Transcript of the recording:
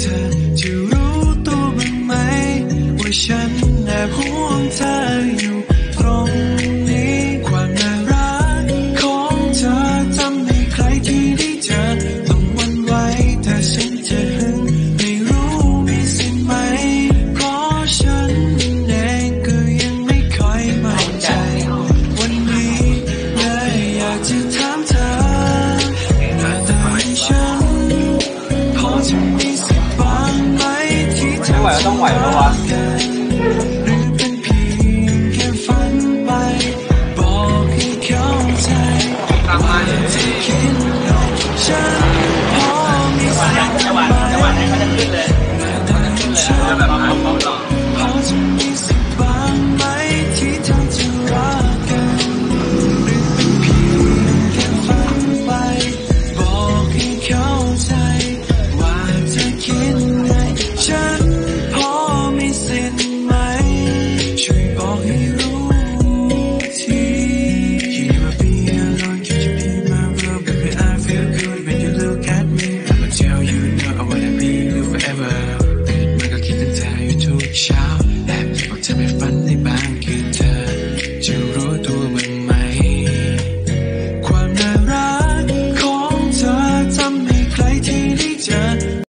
เธอจะรู้ตัวบ้างไหม ว่าฉันแอบห่วงเธออยู่ ต้องไหวปะวะทำมา